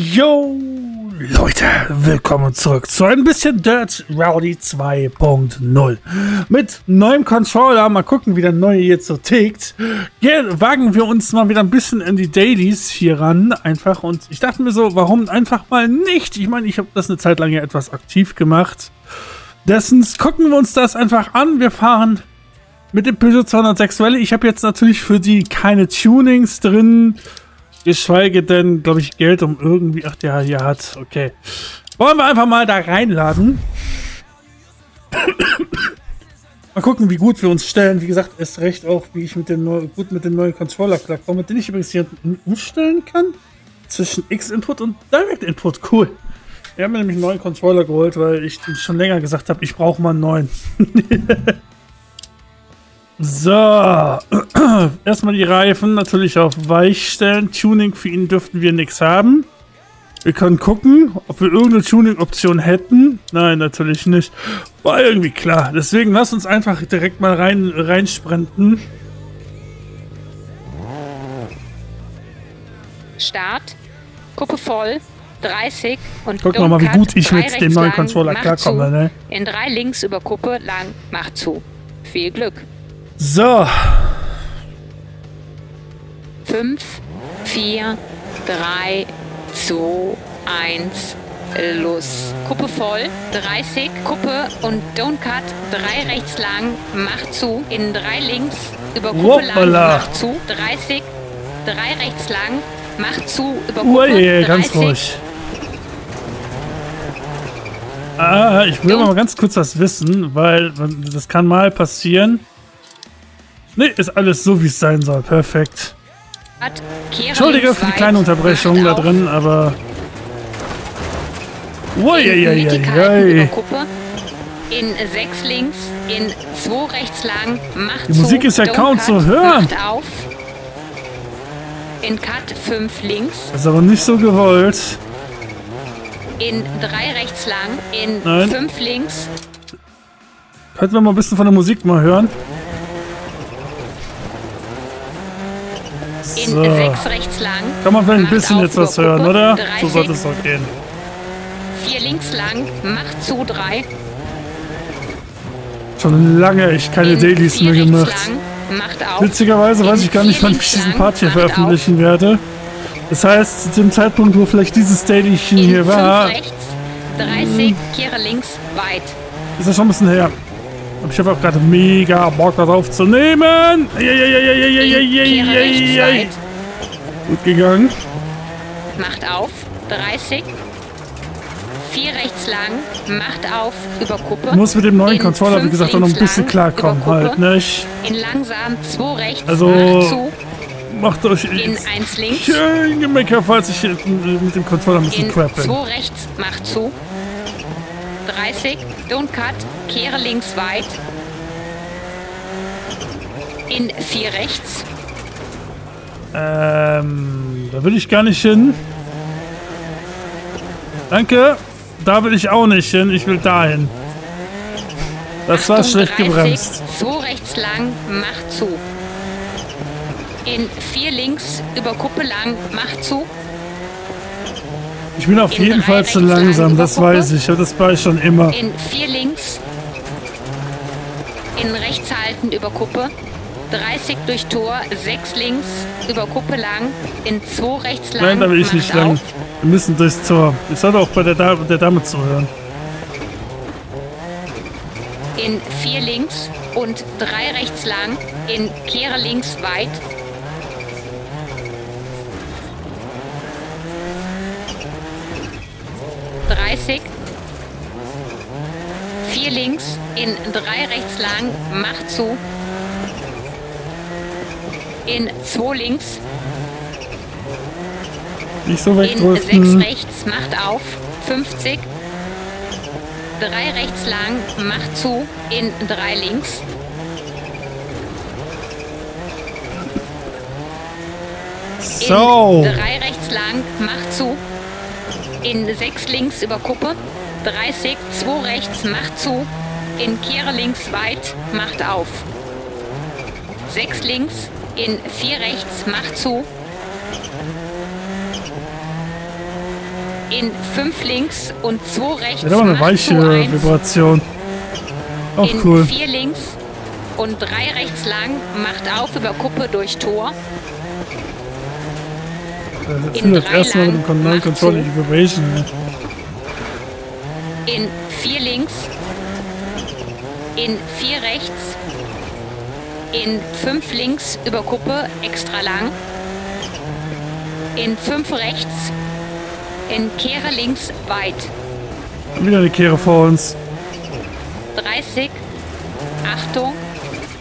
Yo, Leute, willkommen zurück zu ein bisschen Dirt Rowdy 2.0. Mit neuem Controller, mal gucken, wie der neue jetzt so tickt. Wagen wir uns mal wieder ein bisschen in die Dailies hier ran, einfach. Und ich dachte mir so, warum einfach mal nicht? Ich meine, ich habe das eine Zeit lang ja etwas aktiv gemacht. Dessen gucken wir uns das einfach an. Wir fahren mit dem Peugeot 206 Rally. Ich habe jetzt natürlich für die keine Tunings drin. Geschweige denn, glaube ich, Geld um irgendwie. Ach, der hier hat. Okay. Wollen wir einfach mal da reinladen. mal gucken, wie gut wir uns stellen. Wie gesagt, ist recht auch, wie ich mit dem neu, gut mit dem neuen Controller klarkomme, den ich übrigens hier umstellen kann. Zwischen X-Input und Direct-Input. Cool. Wir haben mir nämlich einen neuen Controller geholt, weil ich schon länger gesagt habe, ich brauche mal einen neuen. So, erstmal die Reifen natürlich auf weich stellen. Tuning für ihn dürften wir nichts haben. Wir können gucken, ob wir irgendeine Tuning-Option hätten. Nein, natürlich nicht. War irgendwie klar. Deswegen lass uns einfach direkt mal rein reinsprinten. Start. Kuppe voll. 30 und Gucken wir mal, wie gut ich mit dem neuen Controller klarkomme. Ne? In drei links über Kuppe lang. Macht zu. Viel Glück. So. 5, 4, 3, 2, 1, los. Kuppe voll, 30, Kuppe und Don't Cut, 3 rechts lang, macht zu, in 3 links, über Kuppe Hoppala. lang, macht zu, 30, 3 rechts lang, macht zu, über Kuppe, Ui, 30, ganz ruhig. Ah, ich will mal ganz kurz was wissen, weil das kann mal passieren. Ne, ist alles so, wie es sein soll. Perfekt. Entschuldige für die kleine Unterbrechung da drin, aber... Uiuiuiui. In 6 links, in 2 rechts lang, macht Die Musik ist ja kaum zu hören. Auf. In Cut 5 links. Das ist aber nicht so gewollt. In 3 rechts lang, in 5 links. Könnten wir mal ein bisschen von der Musik mal hören? In so. 6 rechts lang. Kann man vielleicht ein bisschen jetzt was hören, oder? 30, so sollte es auch gehen. 4 links lang, macht zu 3. Schon lange ich keine in Dailies mehr gemacht. Lang, Witzigerweise weiß ich gar nicht, wann ich diesen Part hier veröffentlichen auf. werde. Das heißt, zu dem Zeitpunkt, wo vielleicht dieses Daily hier war. Rechts, 30, kehre links, weit. Ist ja schon ein bisschen her. Aber ich habe auch gerade mega Bock darauf zu nehmen. Gut gegangen. Macht auf. 30. 4 rechts lang. Macht auf. Über Kuppe. Muss mit dem neuen Controller, wie gesagt, auch noch ein bisschen klarkommen halt, nicht? In langsam. 2 rechts. Also. Macht euch in 1 links. Kein Gemecker, falls ich mit dem Controller ein bisschen in crap bin. 2 rechts. Macht zu. 30. Don't cut. Kehre links weit. In 4 rechts. Ähm, da will ich gar nicht hin. Danke. Da will ich auch nicht hin. Ich will dahin. Das war schlecht 30, gebremst. 2 rechts lang. Macht zu. In 4 links. Über Kuppe lang. Macht zu. Ich bin auf In jeden Fall zu langsam, lang das weiß ich. Das war ich schon immer. In 4 links. In rechts halten über Kuppe. 30 durch Tor, 6 links, über Kuppe lang, in 2 rechts lang. Nein, da will ich nicht lang. auf. Wir müssen durchs Tor. Ich sollte auch bei der, da der Dame zuhören. In 4 links und 3 rechts lang, in Kehre links weit. Dreißig. Vier links, in drei rechts lang, macht zu. In zwei links, Nicht so in sechs wegdrücken. rechts, macht auf. 50. Drei rechts lang, macht zu. In drei links. So. In drei rechts lang, macht zu. In sechs links über Kuppe. 30, 2 rechts, macht zu. In Kehre links weit, macht auf. 6 links, in 4 rechts, macht zu. In 5 links und 2 rechts. Das ist aber eine weiche. Vibration. Auch in cool. 4 links und 3 rechts lang. Macht auf über Kuppe durch Tor. Ich in finde das drei erste Mal mit dem lang Con- neuen macht Controller zu. die Vibration. ne? In 4 links. In 4 rechts. In 5 links über Kuppe extra lang. In 5 rechts. In Kehre links weit. Wieder eine Kehre vor uns. 30. Achtung.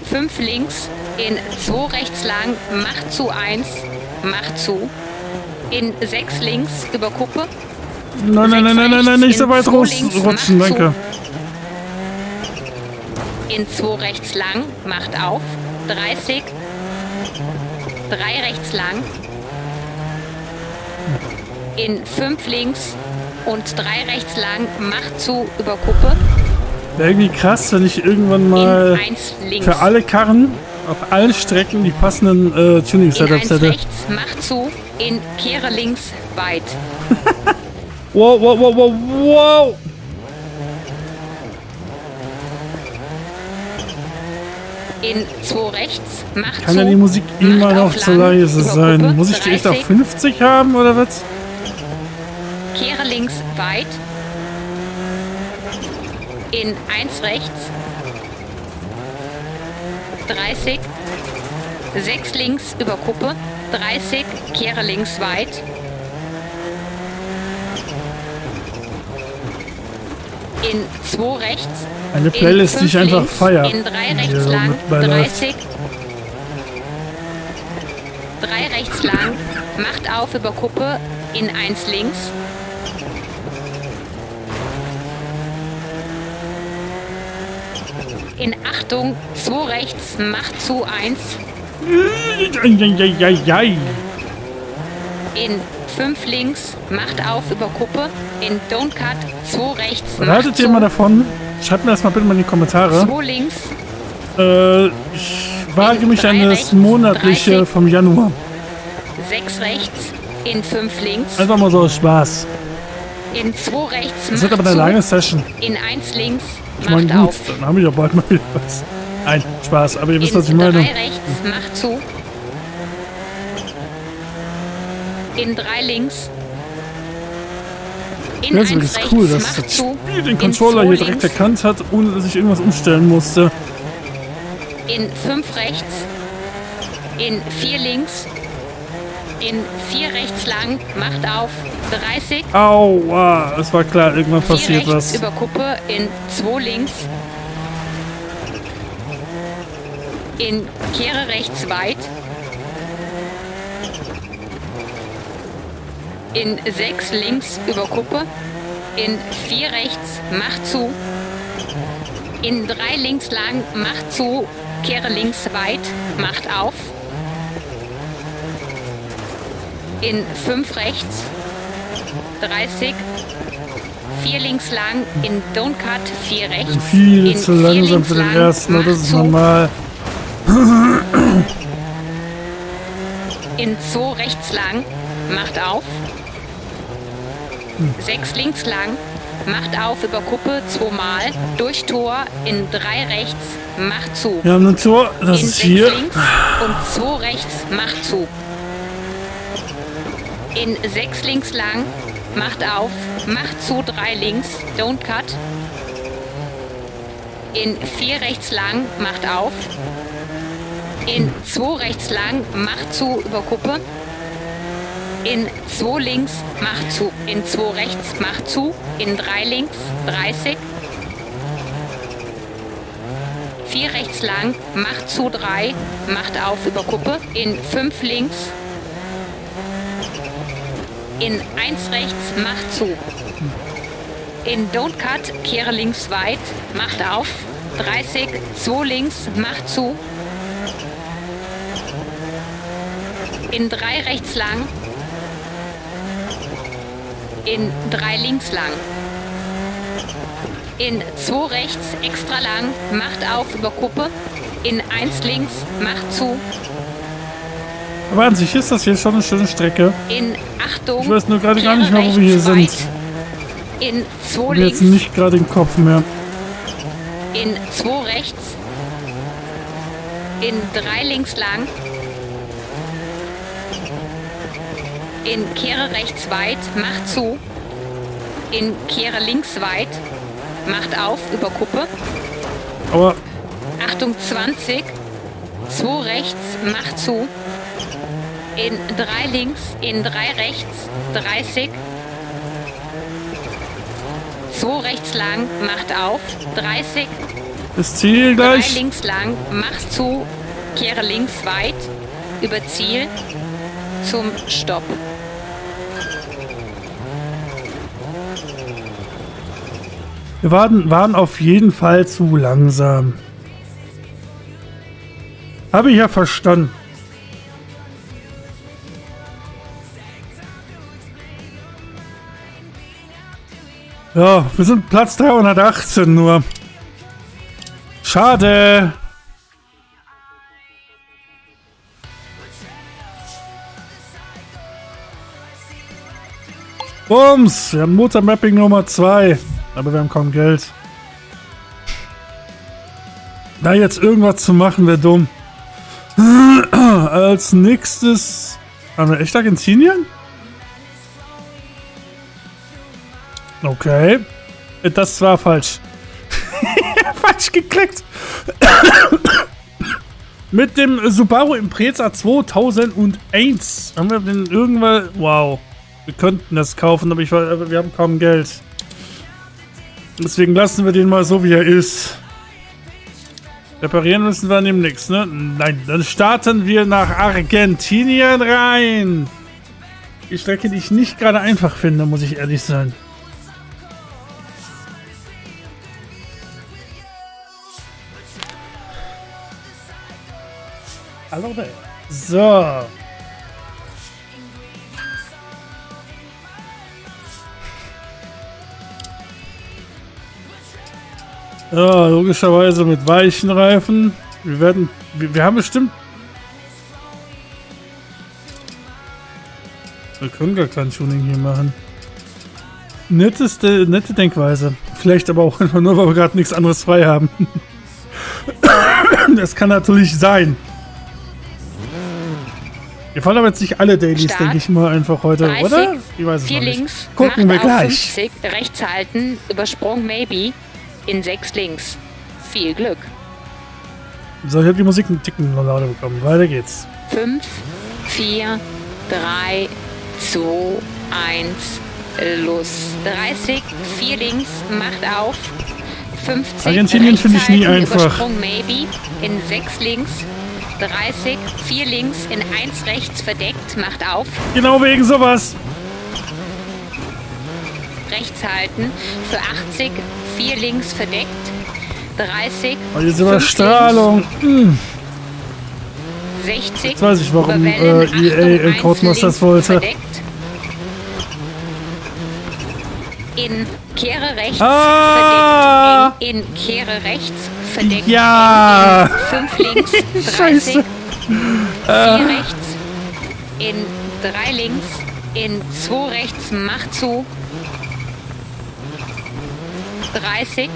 5 links. In 2 rechts lang. Macht zu 1. Macht zu. In 6 links über Kuppe. Nein, nein, nein, nein, nein, nein, nicht so weit rutschen, danke. In 2 rechts lang. Macht auf. 30. 3 rechts lang. In 5 links. Und 3 rechts lang. Macht zu über Kuppe. Wäre irgendwie krass, wenn ich irgendwann mal in 1 links. für alle Karren auf allen Strecken die passenden äh, in Tuning-Setups 1 hätte. rechts. Macht zu. In Kehre links weit. Wow, wow, wow, wow, wow! In 2 rechts. Macht Kann ja die Musik immer noch zu leise sein. Muss ich die echt auf 30. 50 haben oder was? Kehre links weit. In 1 rechts. 30. 6 links über Kuppe. 30. Kehre links weit. In 2 rechts. Eine In Playlist, die ich einfach feier. In 3 die rechts lang. mit beiläuft. 30. 3 rechts lang. Macht auf über Kuppe. In 1 links. In Achtung, 2 rechts, macht zu 1. In 5 links, macht auf über Kuppe. In Don't Cut, 2 rechts, Was haltet ihr mal davon? Schreibt mir das mal bitte mal in die Kommentare. 2 links, Äh, ich wage mich an das monatliche 30. vom Januar. 6 rechts, in 5 links. Einfach mal so aus Spaß. In 2 rechts, Das wird aber eine lange Session. In 1 links, Ich macht gut, auf. dann haben wir ja bald mal wieder was. Nein, Spaß, aber ihr wisst, In was ich 3 meine. rechts, macht zu. In 3 links. In Ja, das ist 1 übrigens rechts, cool, dass das zu. Spiel den In Controller hier direkt links. erkannt hat, ohne dass ich irgendwas umstellen musste. In 5 rechts. In 4 links. In 4 rechts lang. Macht auf. 30. Aua, es war klar, irgendwann 4 passiert rechts was. über Kuppe. In 2 links. In Kehre rechts weit. In 6 links über Kuppe. In 4 rechts. Macht zu. In 3 links lang. Macht zu. Kehre links weit. Macht auf. In 5 rechts. 30. 4 links lang. In Don't Cut. 4 rechts. bin viel in zu vier langsam für den ersten, das ist zu. In 2 rechts lang, macht auf. 6 links lang, macht auf über Kuppe zweimal. Durch Tor in 3 rechts, macht zu. Wir haben ein Tor, das in ist 6 hier. links und 2 rechts, macht zu. In 6 links lang, macht auf, macht zu 3 links, don't cut. In 4 rechts lang, macht auf. In 2 rechts lang, macht zu über Kuppe. In 2 links, macht zu. In 2 rechts, macht zu. In 3 links, 30. 4 rechts lang, macht zu 3, macht auf über Kuppe. In 5 links. In 1 rechts, macht zu. In Don't Cut, kehre links weit, macht auf. 30, 2 links, macht zu. In 3 rechts lang. In 3 links lang. In 2 rechts extra lang, macht auf über Kuppe. In 1 links, macht zu. Aber an sich ist das hier schon eine schöne Strecke. In Achtung. Ich weiß nur gerade gar nicht mehr, wo wir hier rechts sind. weit. In 2 Ich habe links. jetzt nicht gerade den Kopf mehr. In 2 rechts. In 3 links lang. In Kehre rechts weit, macht zu. In Kehre links weit, macht auf, über Kuppe. Aber Achtung 20. 2 rechts, macht zu. In 3 links, in 3 rechts, 30. 2 rechts lang, macht auf, 30. das Ziel gleich. links lang, mach zu, kehre links weit, über Ziel zum Stopp. Wir waren, waren auf jeden Fall zu langsam. Habe ich ja verstanden. Ja, wir sind Platz 318 nur. Schade. Bums, wir haben Motormapping Nummer 2. Aber wir haben kaum Geld. Da jetzt irgendwas zu machen, wäre dumm. Als nächstes... Haben wir echt Argentinien? Okay. Das war falsch. falsch geklickt. Mit dem Subaru Impreza 2001 haben wir den irgendwann... Wow. Wir könnten das kaufen, aber, ich, wir haben kaum Geld. Deswegen lassen wir den mal so, wie er ist. Reparieren müssen wir an dem nichts, ne? Nein, dann starten wir nach Argentinien rein. Die Strecke, die ich nicht gerade einfach finde, muss ich ehrlich sein. Hallo. So. Ja, logischerweise mit weichen Reifen. Wir werden. Wir, wir haben bestimmt. Wir können gar kein Tuning hier machen. Netteste, nette Denkweise. Vielleicht aber auch einfach nur, weil wir gerade nichts anderes frei haben. das kann natürlich sein. Wir fallen aber jetzt nicht alle Dailies, denke ich mal, einfach heute, 30, oder? Ich weiß es Vier nicht. links, Gucken wir gleich. 50, rechts halten, Übersprung maybe, in 6 links. Viel Glück. So, ich habe die Musik einen Ticken lauter bekommen. Weiter geht's. 5, 4, 3, 2, 1, los. 30, 4 links, macht auf. 50, Argentinien finde ich nie einfach. Maybe, in 6 links. 30, 4 links, in 1 rechts verdeckt, macht auf. Genau wegen sowas. rechts halten. Für 80, 4 links verdeckt. 30, Oh, diese fünf Überstrahlung. Hm. links, 60. Jetzt weiß ich, warum über äh, EA in Codemasters links wollte. Verdeckt. In Kehre rechts Ah! verdeckt. Eng in Kehre rechts verdeckt. Ja! Eng in 5 links 30. Scheiße. 4 rechts. In 3 links. In 2 rechts. Mach zu. 30.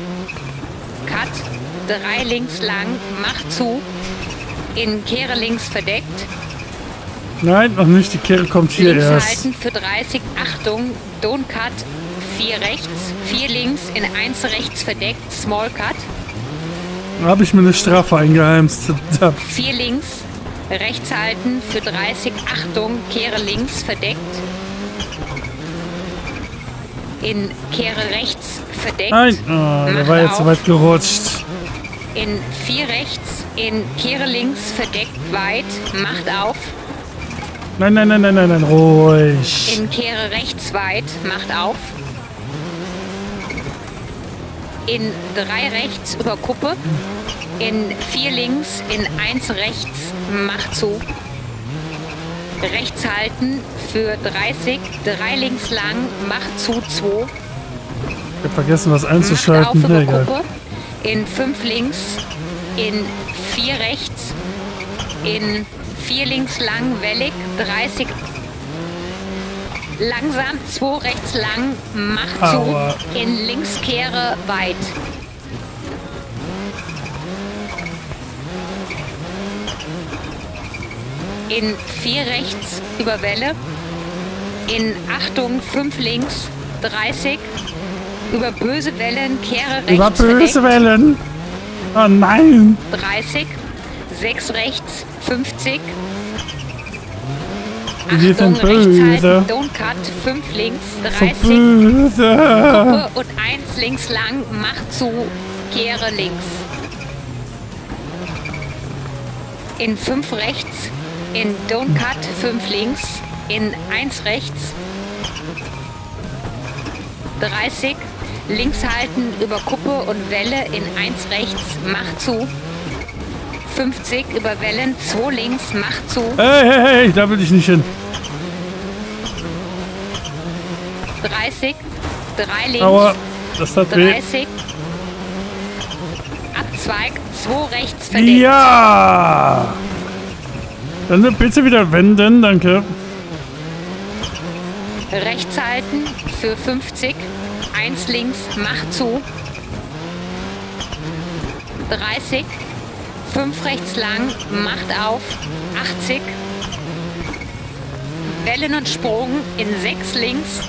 Cut. 3 links lang. Mach zu. In Kehre links verdeckt. Nein, noch nicht. Die Kehre kommt hier links erst. halten für 30. Achtung. Don't cut. 4 rechts. 4 links. In 1 rechts verdeckt. Small cut. Da habe ich mir eine Strafe eingeheimst. 4 links. Rechts halten für 30. Achtung. Kehre links verdeckt. In Kehre rechts verdeckt. Nein, oh, der war jetzt auf. so weit gerutscht. In 4 rechts. In Kehre links verdeckt weit. Macht auf. Nein, nein, nein, nein, nein, nein, ruhig. In Kehre rechts weit, macht auf. In 3 rechts über Kuppe. In 4 links, in 1 rechts, macht zu. Rechts halten für 30, 3 links lang, macht zu 2. Ich habe vergessen, was Macht auf einzuschalten. über. Kuppe. In 5 links, in 4 rechts, in 4 links lang, wellig, 30 langsam, 2 rechts lang, mach Aua. zu, in Linkskehre weit. In 4 rechts über Welle, in Achtung 5 links, 30, über böse Wellen, kehre rechts. Über böse verdeckt. Wellen. Oh nein. 30, 6 rechts, 50. Wir sind Achtung, rechts böse. don't cut, 5 links, So 30, böse. Kuppe und 1 links lang, mach zu, kehre links. In 5 rechts, in don't cut, 5 links, in 1 rechts, 30, links halten über Kuppe und Welle, in 1 rechts, mach zu. 50 über Wellen, 2 links, mach zu. Hey, hey, hey, da will ich nicht hin. 30, 3 links, Aber das hat weh. 30. Abzweig, 2 rechts verdeckt. Ja! Dann bitte wieder wenden, danke. Rechts halten für 50. 1 links, mach zu. 30. 5 rechts lang, macht auf. 80. Wellen und Sprung in 6 links.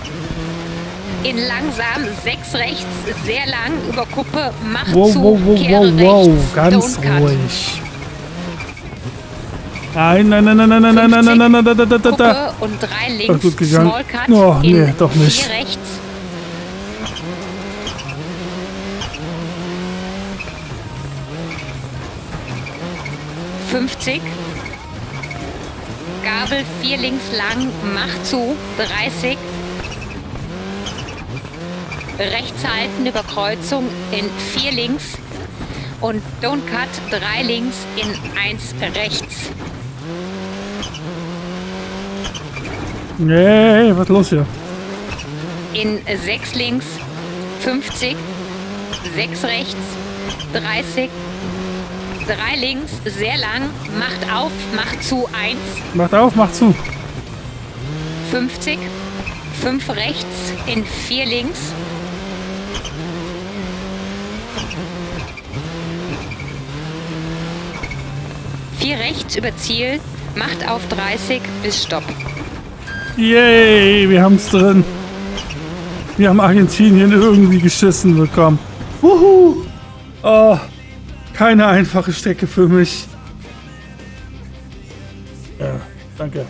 In langsam, 6 rechts, sehr lang, über Kuppe, mach Wow, zu, wow, wow, kehre wow, wow, rechts, ganz don't cut. ruhig. Nein, nein, nein, nein, nein, nein, nein, nein, nein, nein, nein, nein, nein, nein, nein. Kuppe und drei Doch links, gut gegangen. Small Cut Oh, nee, in doch nicht. vier rechts. Fünfzig. Gabel vier links lang, mach zu, 30. Rechts halten über Kreuzung in vier links und don't cut drei links in eins rechts. Nee, was ist los hier? in 6 links, 50, 6 rechts, 30, 3 links, sehr lang, macht auf, macht zu, 1, Macht auf, macht zu. 50, 5 rechts, in 4 links, Vier rechts über Ziel, macht auf 30 bis Stopp. Yay, wir haben's drin. Wir haben Argentinien irgendwie geschissen bekommen. Wuhu! Oh, keine einfache Strecke für mich. Ja, danke.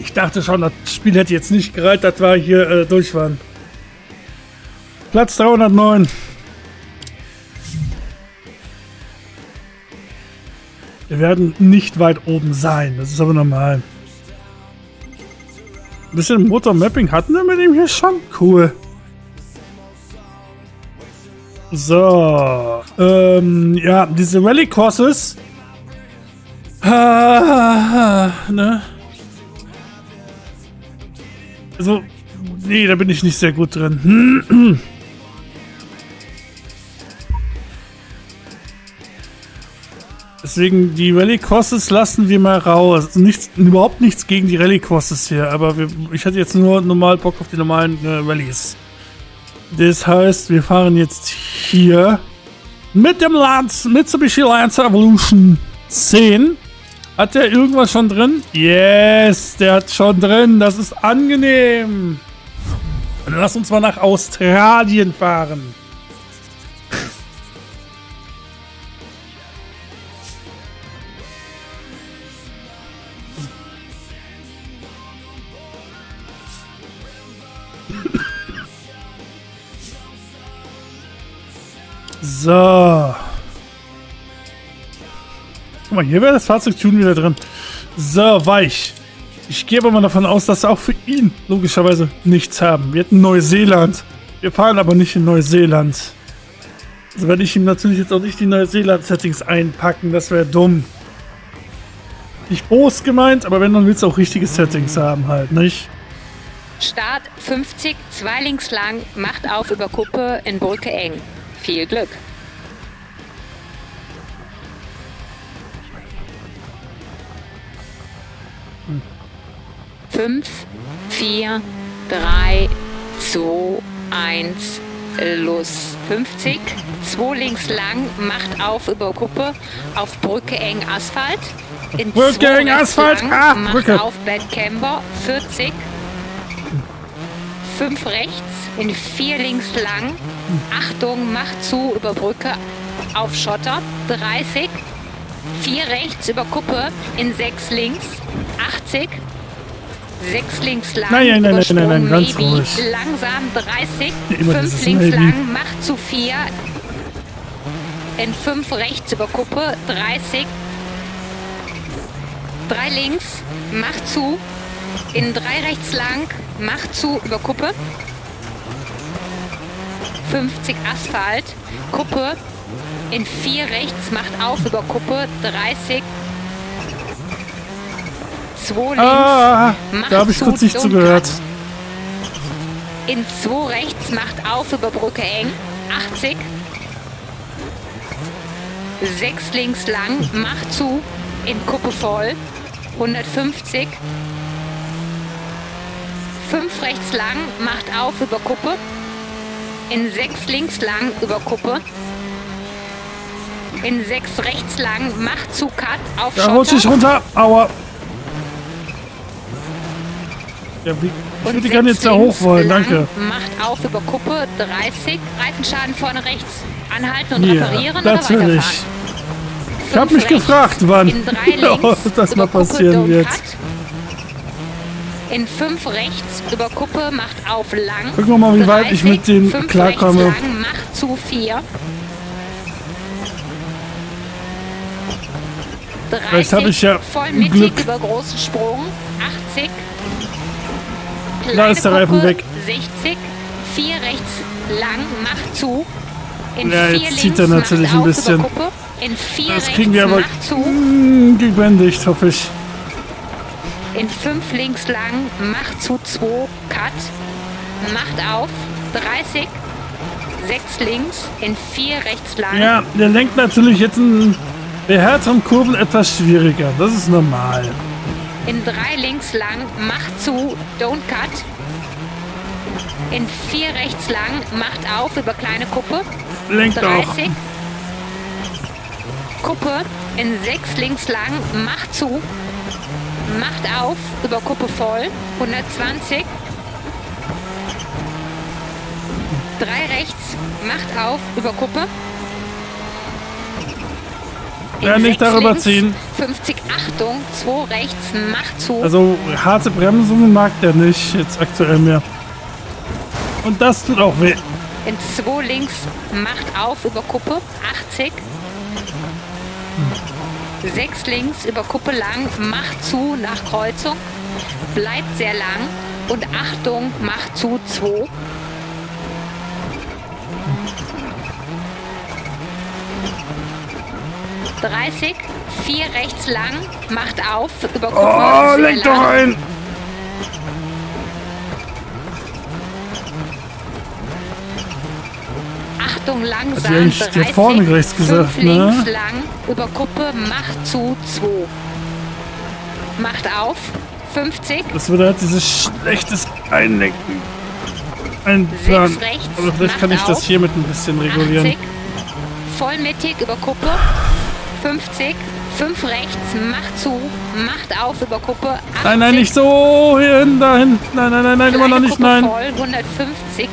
Ich dachte schon, das Spiel hätte jetzt nicht gereicht, dass wir hier äh, durch waren. Platz 309. Wir werden nicht weit oben sein, das ist aber normal. Ein bisschen Motor-Mapping hatten wir mit ihm hier schon. Cool. So. Ähm, ja, diese Rally-Courses. Ah, ne? Also, nee, da bin ich nicht sehr gut drin. Deswegen, die Rally-Courses lassen wir mal raus. Nichts, überhaupt nichts gegen die Rally-Courses hier, aber wir, ich hatte jetzt nur normal Bock auf die normalen äh, Rallyes. Das heißt, wir fahren jetzt hier mit dem Lance, Mitsubishi Lancer Evolution 10. Hat der irgendwas schon drin? Yes, der hat schon drin. Das ist angenehm. Dann lass uns mal nach Australien fahren. So. Guck mal, hier wäre das Fahrzeugtune wieder drin. So, weich. Ich gehe aber mal davon aus, dass wir auch für ihn logischerweise nichts haben. Wir hätten Neuseeland. Wir fahren aber nicht in Neuseeland. Also werde ich ihm natürlich jetzt auch nicht die Neuseeland-Settings einpacken. Das wäre dumm. Nicht groß gemeint, aber wenn, dann willst du auch richtige Settings haben halt, nicht? Start 50, 2 links lang, macht auf über Kuppe in Brücke eng. Viel Glück. 5, 4, 3, 2, 1, los. 50, 2 links lang, macht auf über Kuppe, auf Brücke eng Asphalt. In Brücke eng Asphalt, lang, ah, macht Brücke. auf Bad Camber, 40, 5 rechts, in 4 links lang, Achtung, macht zu über Brücke, auf Schotter, 30, 4 rechts über Kuppe, in 6 links, 80, 6 links lang, Nein, nein, nein, nein, nein, nein, ganz ruhig. langsam 30, Immer 5 dieses links maybe. lang, macht zu 4, in 5 rechts über Kuppe, 30, 3 links, macht zu, in 3 rechts lang, macht zu über Kuppe, 50 Asphalt, Kuppe, in 4 rechts, macht auf über Kuppe, 30, 2 links, Ah, da habe ich kurz nicht zugehört. In 2 rechts macht auf über Brücke eng. 80. 6 links lang macht zu. In Kuppe voll. 150. 5 rechts lang macht auf über Kuppe. In 6 links lang über Kuppe. In 6 rechts lang macht zu Cut auf Da rutsche ich runter. Aua. Ja, wie, ich würde gerne jetzt da hoch wollen, danke. Macht auf über Kuppe 30. Reifenschaden vorne rechts. Anhalten und Ja, reparieren oder natürlich. weiterfahren. Ich habe mich rechts, gefragt, wann links das über mal passieren wird. In 5 rechts über Kuppe macht auf lang. Gucken wir mal, wie weit ich mit dem klarkomme. Lang macht zu 4. Vielleicht habe ich ja voll mittig Glück. über großen Sprung. 80. Da ist der Reifen weg. 60. 4 rechts lang macht zu. In Ja, jetzt zieht er natürlich ein bisschen. Über Kuppe. In 4 Das kriegen wir aber zu. mm, gebändigt, hoffe ich. In 5 links lang, macht zu 2, Cut, macht auf, 30, 6 links, in 4 rechts lang, Ja, der lenkt natürlich jetzt in der härteren Kurven etwas schwieriger. Das ist normal. In 3 links lang, macht zu, don't cut, in 4 rechts lang, macht auf über kleine Kuppe, Lenkt auch. 30, Kuppe, in 6 links lang, macht zu, macht auf über Kuppe voll, 120, 3 rechts, macht auf über Kuppe. Ja, nicht sechs darüber links, ziehen. 50, Achtung, 2 rechts, macht zu. Also harte Bremsungen mag der nicht jetzt aktuell mehr. Und das tut auch weh. In 2 links, macht auf über Kuppe, 80. 6 links über Kuppe lang, macht zu nach Kreuzung, bleibt sehr lang und Achtung, macht zu 2. Dreißig, vier rechts lang, macht auf, über Kuppe, Oh, lenk doch ein! Achtung, langsam. Hier 30, vorne rechts gesagt, fünf ne? links lang, über Kuppe, macht zu 2. Macht auf, 50, Das würde halt dieses schlechtes Einlenken einplanen. Aber vielleicht kann ich das auf. hier mit ein bisschen regulieren. 80, vollmittig über Kuppe, 50, 5 rechts, macht zu, macht auf über Kuppe, 80, Nein, nein, nicht so hier hin, dahin. Nein, nein, nein, nein, immer noch nicht, Kuppe nein. voll, 150,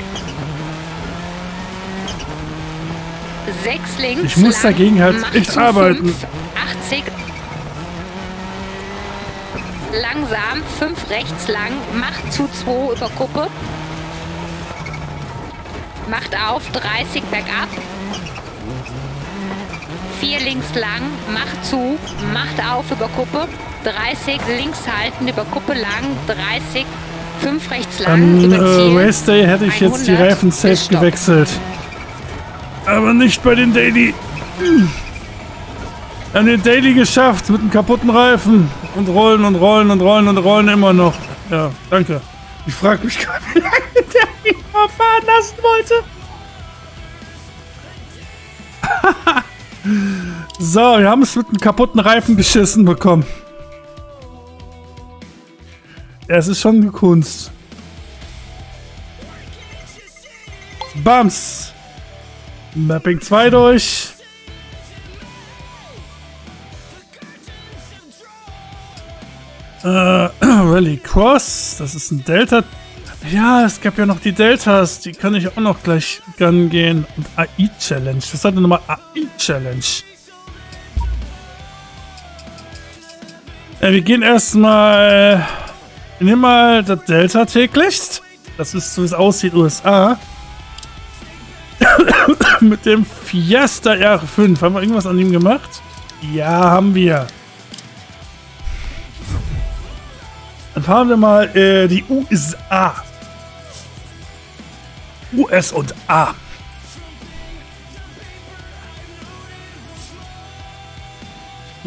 6 links, Ich muss lang, dagegen halt echt arbeiten. 5, 80, langsam, 5 rechts lang, macht zu 2 über Kuppe, macht auf, 30 bergab, 4 links lang, macht zu, macht auf über Kuppe, 30 links halten über Kuppe lang, 30, 5 rechts lang Am über äh, Race Day hätte ich jetzt die 100 Reifen safe gewechselt. Aber nicht bei den Daily. Hm. An den Daily geschafft mit einem kaputten Reifen. Und rollen und rollen und rollen und rollen immer noch. Ja, danke. Ich frage mich gerade, wie lange der mich mal fahren lassen wollte. so, wir haben es mit einem kaputten Reifen geschissen bekommen. Es ist schon eine Kunst. Bams. Mapping 2 durch. Äh, Rally Cross. Das ist ein Delta. Ja, es gab ja noch die Deltas. Die kann ich auch noch gleich gehen. Und AI Challenge. Was hat denn nochmal AI Challenge? Ja, wir gehen erstmal. Wir nehmen mal das Delta täglich. Das ist so, wie es aussieht, USA. Mit dem Fiesta R5. Haben wir irgendwas an ihm gemacht? Ja, haben wir. Dann fahren wir mal äh, die USA. US und A.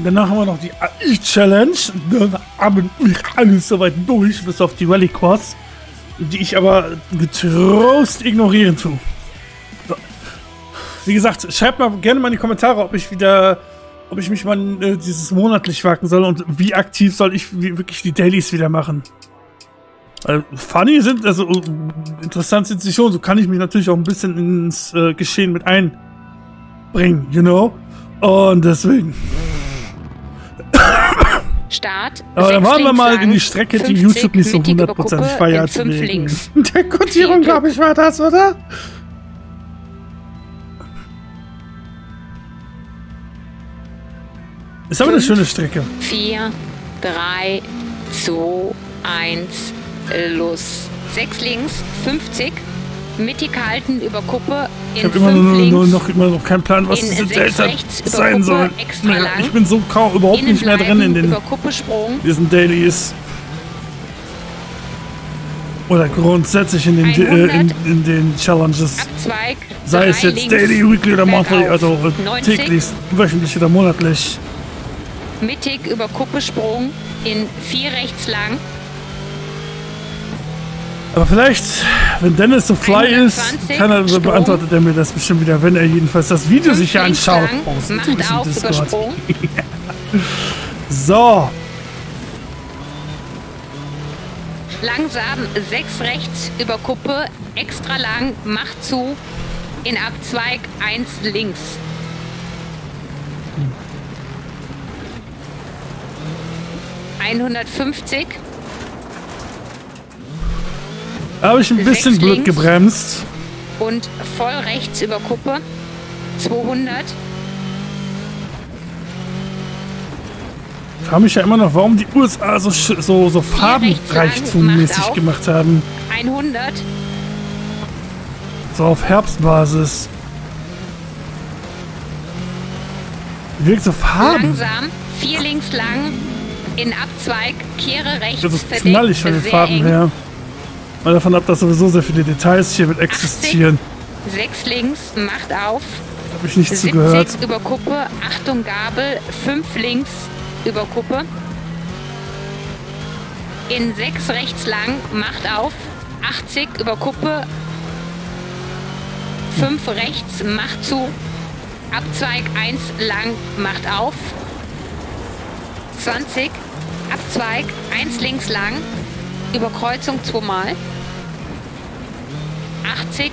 Danach haben wir noch die AI-Challenge. Dann haben wir alles soweit durch, bis auf die Rally Cross, die ich aber getrost ignorieren tue. Wie gesagt, schreibt mal gerne mal in die Kommentare, ob ich wieder, ob ich mich mal äh, dieses monatlich wagen soll und wie aktiv soll ich wirklich die Dailies wieder machen. Weil funny sind, also interessant sind sie schon, so kann ich mich natürlich auch ein bisschen ins äh, Geschehen mit einbringen, you know? Und deswegen. Start. Aber dann fahren wir mal in die Strecke, die YouTube nicht so hundertprozentig feiert. Der Kodierung, glaube ich, war das, oder? Ist aber eine schöne Strecke. 4, 3, 2, 1, los. 6 links, 50. Mittig halten über Kuppe. ich habe immer, nur, nur, noch, immer noch keinen Plan, was diese Delta sein soll. Ich bin so kaum überhaupt nicht mehr drin in den diesen Dailies. Oder grundsätzlich in den, äh, in, in, den Challenges. Abzweig, Sei es jetzt links, Daily, Weekly oder Monthly, also 90. täglich, wöchentlich oder monatlich. Mittig über Kuppesprung in 4 rechts lang. Aber vielleicht, wenn Dennis so fly ist, kann er, so beantwortet er mir das bestimmt wieder, wenn er jedenfalls das Video sich hier anschaut. Oh, macht auf Discord. so. Langsam 6 rechts über Kuppe, extra lang, macht zu, in Abzweig 1 links. Einhundertfünfzig. Habe ich ein bisschen blöd gebremst. Und voll rechts über Kuppe. 200. Ich frage mich ja immer noch, warum die USA so, so, so farbenreichtummäßig gemacht haben. 100. So auf Herbstbasis. Wirkt so farben. Langsam, vier links lang, in Abzweig, kehre rechts. Das ist knallig von den Farben eng. her. Mal davon ab, dass sowieso sehr viele Details hier mit existieren. 6 links, macht auf. Habe ich nicht zugehört. über Kuppe, Achtung Gabel, 5 links über Kuppe. In 6 rechts lang, macht auf. 80 über Kuppe. 5 rechts, macht zu. Abzweig 1 lang, macht auf. 20, Abzweig 1 links lang, Überkreuzung zweimal. 80.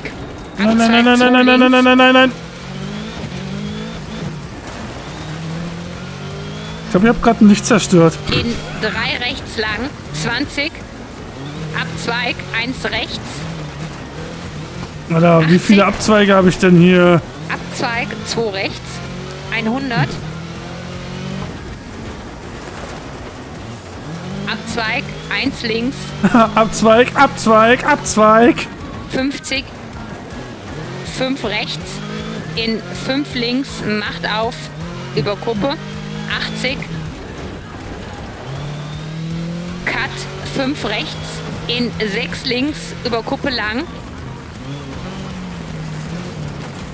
Nein, nein, nein, nein, nein, nein, nein, nein, nein, nein, nein. Ich glaube, ich habe gerade ein Licht zerstört. In 3 rechts lang, 20. Abzweig, 1 rechts. Alter, 80. wie viele Abzweige habe ich denn hier? Abzweig, 2 rechts. 100. Abzweig, 1 links. Abzweig, Abzweig, Abzweig. 50, 5 rechts, in 5 links, macht auf, über Kuppe, 80, Cut, 5 rechts, in 6 links, über Kuppe lang.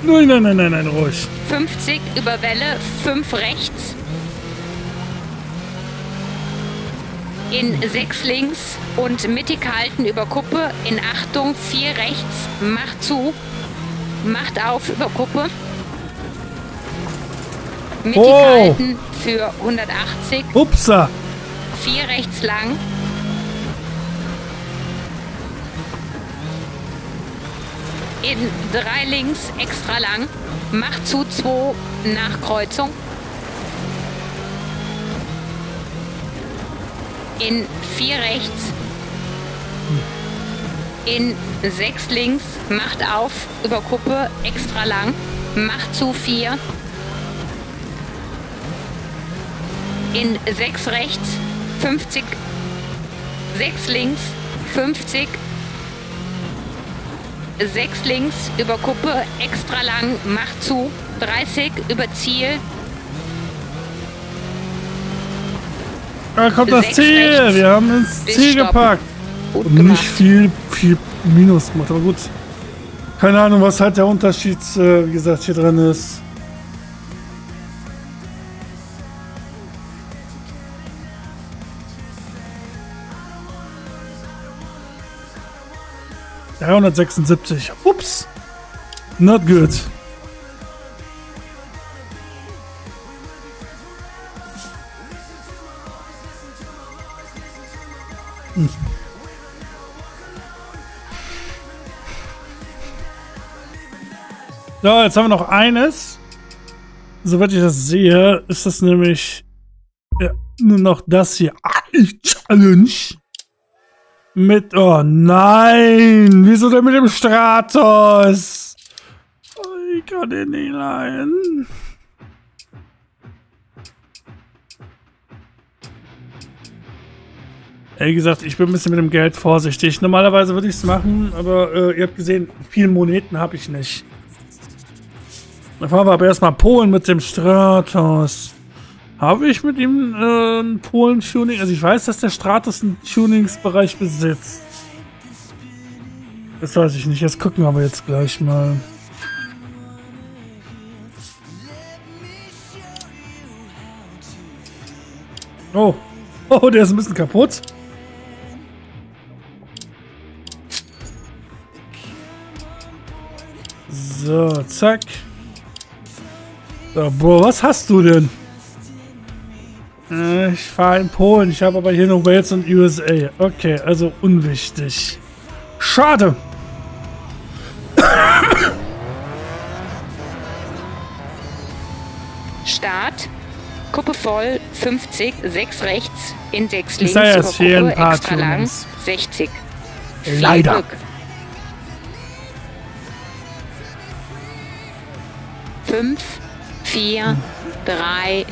Nein, nein, nein, nein, nein, ruhig. 50 über Welle, 5 rechts, in 6 links und mittig halten über Kuppe. In Achtung, 4 rechts, macht zu, macht auf über Kuppe. Mittig oh. halten für 180. Upsa. 4 rechts lang. In 3 links extra lang. Macht zu 2 nach Kreuzung. In 4 rechts. In 6 links. Macht auf über Kuppe extra lang. Macht zu 4. In 6 rechts. 50. 6 links. 50. 6 links über Kuppe, extra lang, macht zu. 30 über Ziel. Da kommt das Ziel. rechts. Wir haben ins Ziel stoppen. gepackt. Gut Und gemacht. nicht viel, viel Minus gemacht, aber gut. Keine Ahnung, was halt der Unterschied, äh, wie gesagt, hier drin ist. Dreihundertsechsundsiebzig. Ups. Not good. So, jetzt haben wir noch eines. Soweit ich das sehe, ist das nämlich ja, nur noch das hier. Ah, Challenge. Mit, oh nein, wieso denn mit dem Stratos? Oh, ich kann den nicht leihen. Wie gesagt, ich bin ein bisschen mit dem Geld vorsichtig. Normalerweise würde ich es machen, aber äh, ihr habt gesehen, viele Moneten habe ich nicht. Dann fahren wir aber erstmal Polen mit dem Stratos. Habe ich mit ihm äh, ein Polen-Tuning? Also ich weiß, dass der Stratos einen Tuningsbereich besitzt. Das weiß ich nicht. Das gucken wir aber jetzt gleich mal. Oh. Oh, der ist ein bisschen kaputt. So, zack. So, Bro, was hast du denn? Äh, ich fahre in Polen. Ich habe aber hier noch Wales und USA. Okay, also unwichtig. Schade. Start. Kuppe voll, 50, 6 rechts, in 6 Ich links, über Kuppe, ein paar extra lang, Tunings. 60. Viel Leider. Glück. 5, 4, 3,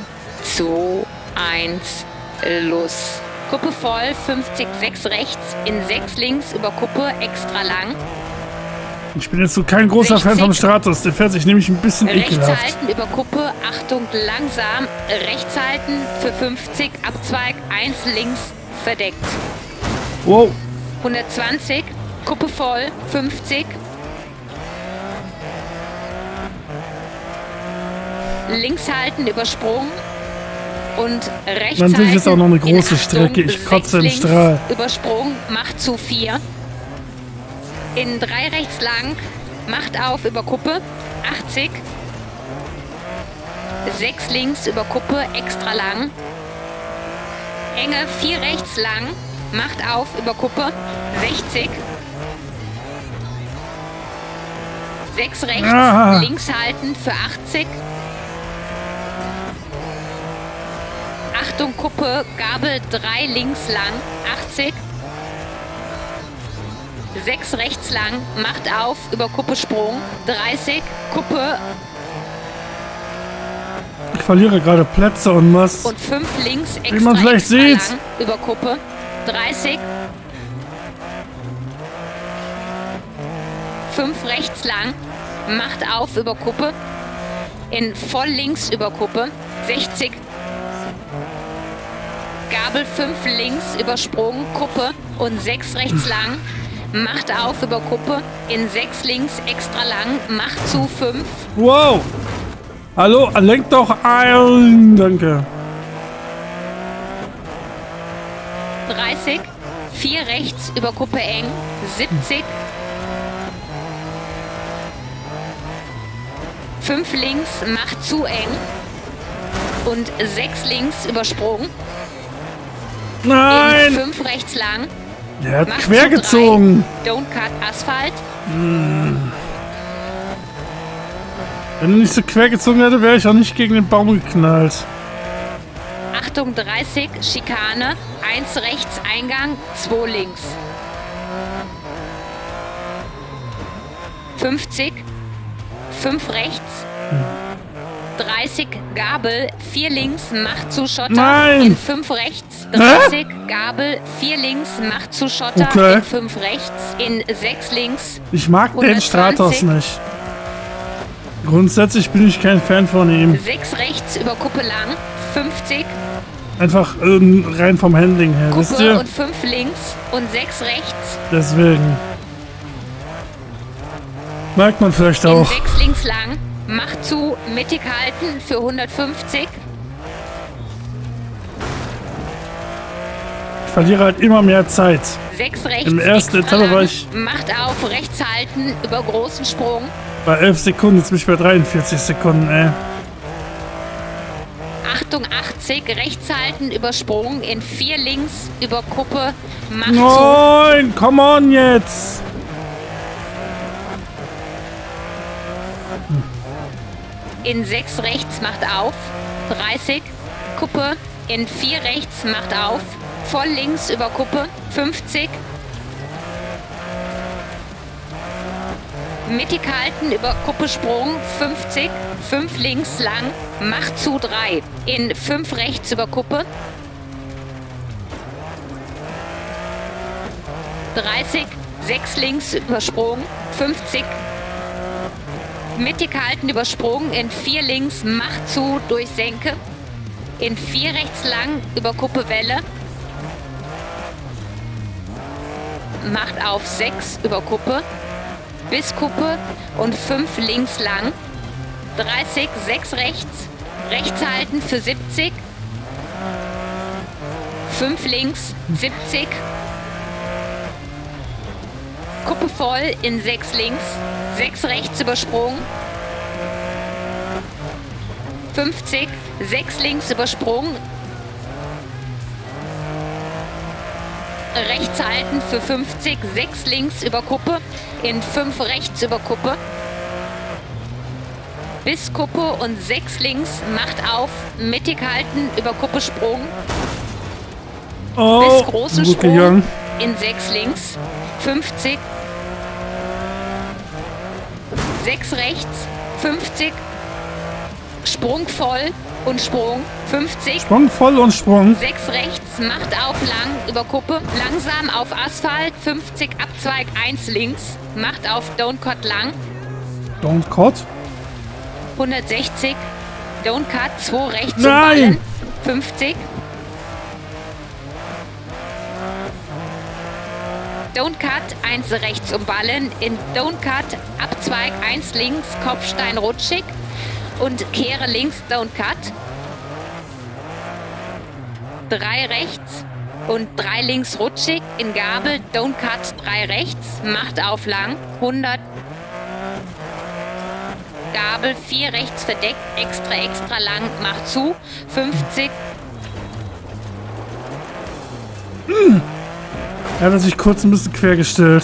2, 1, los. Kuppe voll, 50, 6 rechts, in 6 links, über Kuppe, extra lang. Ich bin jetzt so kein großer Fan 60. vom Stratos. Der fährt sich nämlich ein bisschen Rechts ekelhaft. halten über Kuppe, Achtung, langsam. Rechts halten für 50, Abzweig, 1 links, verdeckt. Wow. 120, Kuppe voll, 50. Links halten, übersprungen. Und rechts ich halten. jetzt auch noch eine in große Strecke. Ich sechs kotze im Strahl. Übersprungen, macht zu 4. In 3 rechts lang, macht auf über Kuppe, 80. 6 links über Kuppe, extra lang. Enge 4 rechts lang, macht auf über Kuppe, 60. 6 rechts, Ah. links halten für 80. Achtung, Kuppe, Gabel 3 links lang, 80. 6 rechts lang, macht auf, über Kuppe Sprung, 30, Kuppe Ich verliere gerade Plätze und was. und 5 links, extra, man vielleicht sieht. lang, über Kuppe, 30. 5 rechts lang, macht auf, über Kuppe, in voll links über Kuppe, 60. Gabel 5 links, übersprungen, Kuppe und 6 rechts lang, macht auf über Kuppe, in 6 links, extra lang, macht zu 5. Wow. Hallo, lenk doch ein. Danke. 30, 4 rechts über Kuppe eng, 70. 5 links macht zu eng und 6 links übersprungen. In Nein. 5 rechts lang, Der hat macht quer drei. gezogen. Don't cut Asphalt. Wenn du nicht so quer gezogen hätte, wäre ich auch nicht gegen den Baum geknallt. Achtung 30, Schikane, 1 rechts Eingang, 2 links. 50, 5 rechts, 30 Gabel, 4 links, macht zu Schotter, Nein. in 5 rechts, 30 Gabel, 4 links, macht zu Schotter, Okay. in 5 rechts, in 6 links, Ich mag den 120. Stratos nicht. Grundsätzlich bin ich kein Fan von ihm. 6 rechts über Kuppe lang, 50, Einfach ähm, rein vom Handling her, wisst Kuppe ihr? und 5 links und 6 rechts, Deswegen. Merkt man vielleicht in auch. 6 links lang, macht zu, mittig halten für 150, Ich verliere halt immer mehr Zeit. 6 rechts, Im ersten Etappe war ich- macht auf, rechts halten, über großen Sprung, Bei 11 Sekunden, jetzt bin ich bei 43 Sekunden, ey. Achtung 80, rechts halten, über Sprung, in 4 links, über Kuppe, macht zu, Nein, come on jetzt. In 6 rechts, macht auf, 30, Kuppe, in 4 rechts, macht auf, voll links über Kuppe, 50, mittig halten, über Kuppe Sprung, 50, 5 links lang, macht zu 3, in 5 rechts über Kuppe, 30, 6 links übersprungen, 50, mittig halten übersprungen, in 4 links macht zu durch Senke, in 4 rechts lang über Kuppe Welle, macht auf 6 über Kuppe, bis Kuppe und 5 links lang, 30, 6 rechts, rechts halten für 70, 5 links, 70, Kuppe voll in 6 links, 6 rechts übersprungen. 50, 6 links übersprungen. Rechts halten für 50, 6 links über Kuppe, in 5 rechts über Kuppe. Bis Kuppe und 6 links, macht auf, mittig halten, über Kuppe Sprung, Oh, bis großen Sprung gegangen. in 6 links, 50, 6 rechts, 50, Sprung voll und Sprung, 50, Sprung voll und Sprung. 6 rechts, macht auf lang über Kuppe, langsam auf Asphalt, 50 Abzweig 1 links, macht auf Don't Cut lang, Don't cut. 160, Don't Cut 2 rechts Nein! Ballen, 50, Don't Cut 1 rechts umballen, in Don't Cut Abzweig 1 links, Kopfstein rutschig. Und kehre links Don't Cut. 3 rechts und 3 links rutschig, in Gabel Don't Cut 3 rechts, macht auf lang, 100 Gabel 4 rechts verdeckt, extra extra lang, macht zu, 50 Er hat sich kurz ein bisschen quergestellt.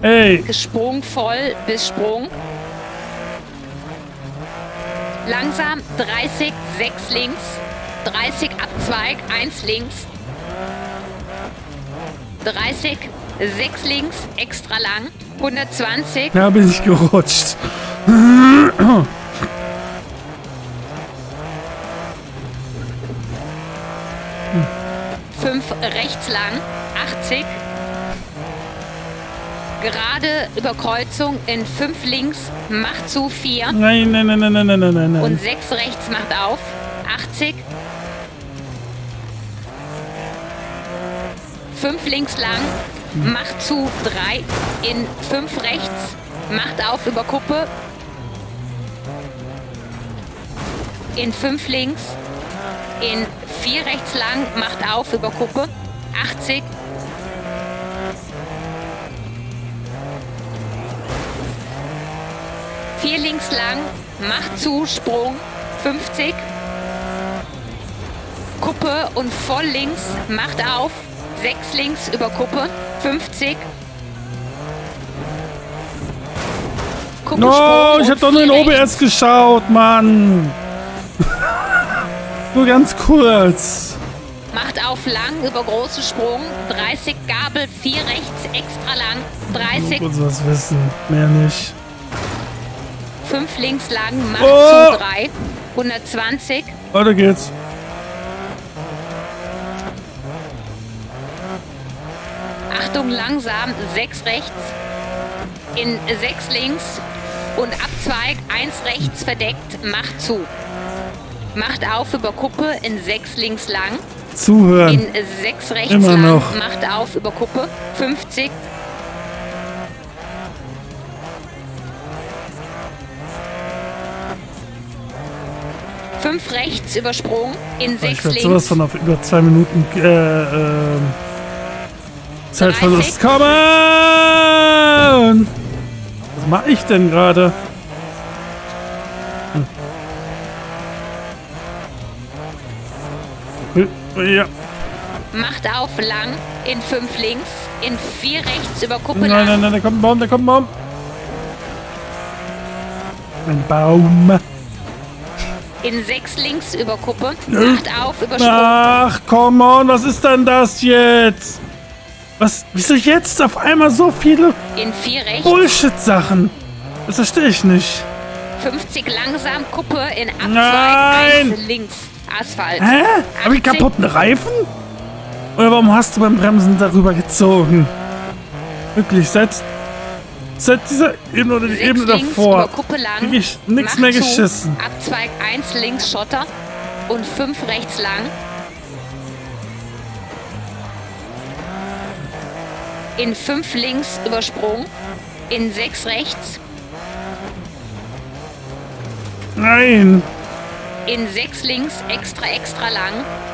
Ey, Sprung voll bis Sprung. Langsam 30, 6 links, 30 Abzweig, 1 links. 30, 6 links, extra lang. 120, da bin ich gerutscht. Rechts lang, 80. Gerade über Kreuzung in 5 links, macht zu 4. Nein, nein, nein, nein, nein, nein, nein, nein. Und 6 rechts macht auf. 80. 5 links lang. Macht zu 3. In 5 rechts. Macht auf über Kuppe. In 5 links. In 4 rechts lang. Macht auf über Kuppe. 80. Vier links lang, macht zu, Sprung, 50. Kuppe und voll links, macht auf, 6 links über Kuppe, 50. Kuppelsprung No, ich und hab doch nur in vier OBS geschaut, Mann. Nur ganz kurz. Macht auf lang über großen Sprung. 30 Gabel, 4 rechts, extra lang. 30, Kurz was wissen, mehr nicht. 5 links lang, macht Oh. zu 3. 120, Weiter geht's. Achtung langsam, 6 rechts. In 6 links und Abzweig 1 rechts verdeckt, macht zu. Macht auf über Kuppe in 6 links lang. Zuhören. In 6 rechts Immer lang, noch. macht auf über Kuppe. 50. Fünf rechts übersprungen, in ich sechs werde sowas links, von auf über zwei Minuten äh, ähm, Zeitverlust 30. kommen. Was mache ich denn gerade? Ja. macht auf lang, in fünf links, in vier rechts über Kuppe Nein, nein, nein, da kommt ein Baum, da kommt ein Baum. Ein Baum. in sechs links über Kuppe, macht auf über Sprung, Ach, come on, was ist denn das jetzt? Was, wieso jetzt auf einmal so viele in vier rechts, Bullshit-Sachen? Das verstehe ich nicht. 50 langsam, Kuppe in Abzweig, Nein. links, Asphalt. Hä? Hab ich 80. kaputten Reifen? Oder warum hast du beim Bremsen darüber gezogen? Wirklich, seit, seit dieser Ebene oder die Ebene davor. krieg ich nix macht mehr zu, geschissen. Abzweig 1 links Schotter und 5 rechts lang. In 5 links übersprungen, in 6 rechts, Nein. In 6 links extra extra lang,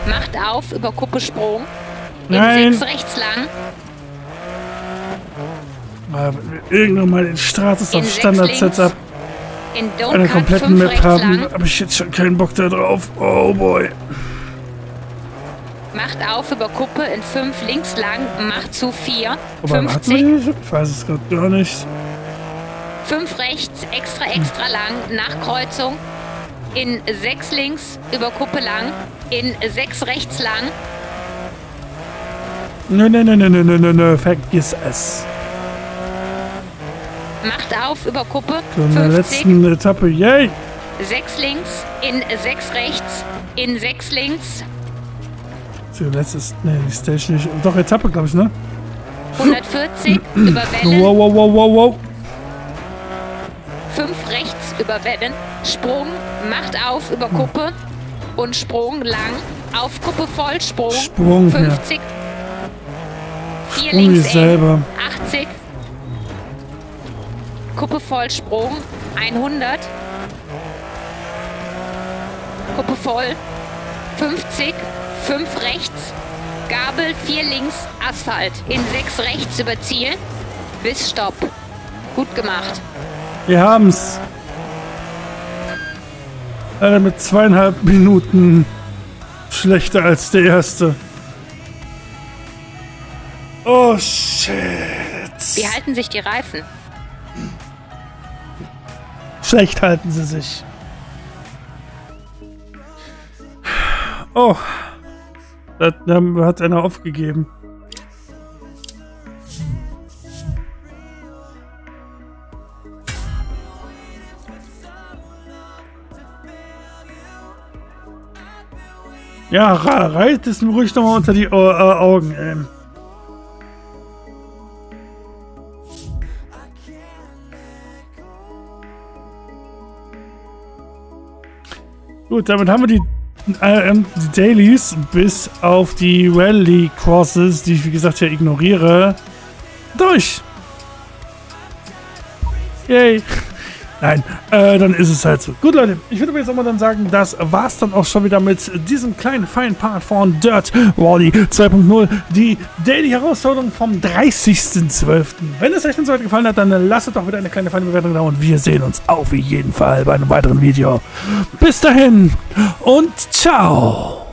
macht auf über Kuppe Sprung, in Nein. 6 rechts lang, Ah, irgendwann mal In auf sechs Standard-Setup in einer kompletten 5 Map haben, lang, habe ich jetzt schon keinen Bock da drauf. Oh boy. macht auf über Kuppe in 5 links lang, macht zu 4, Wobei, hatten 50, wir die? Ich weiß es gerade gar nicht. 5 rechts, extra, extra lang, nach Kreuzung. In 6 links, über Kuppe lang. In 6 rechts lang. Nö, nö, nö, nö, nö, nö, nö, nö, vergiss es. Macht auf, über Kuppe. So, in der 50. letzten Etappe, yay. 6 links, in 6 rechts. In 6 links. Die letzte ist, nee, die Station nicht. Doch, Etappe, glaube ich, ne? 140, über Wellen. Wow, wow, wow, wow, wow. 5 rechts, über Wellen. Sprung, macht auf, über Kuppe. Und Sprung lang. Auf Kuppe voll, Sprung. Sprung, ja. 50. 4 Sprung links, selber. 80. Kuppe voll Sprung. 100. Kuppe voll. 50. 5 rechts. Gabel 4 links. Asphalt. In 6 rechts über Ziel. Bis Stopp. Gut gemacht. Wir haben's. Leider mit zweieinhalb Minuten schlechter als der erste. Oh, shit. Wie halten sich die Reifen? Schlecht halten sie sich. Oh. Da da hat einer aufgegeben. Ja, reicht es mir ruhig nochmal unter die Au- äh, Augen, ey. Gut, damit haben wir die, äh, ähm, die Dailies bis auf die Rally Crosses, die ich wie gesagt ja ignoriere, durch. Yay. Nein, äh, dann ist es halt so. Gut, Leute, ich würde jetzt auch mal dann sagen, das war's dann auch schon wieder mit diesem kleinen feinen Part von Dirt Rally 2.0. Die Daily Herausforderung vom 30.12. Wenn es euch denn so weit gefallen hat, dann lasst doch wieder eine kleine feine Bewertung da und wir sehen uns auf jeden Fall bei einem weiteren Video. Bis dahin und ciao.